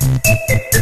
Música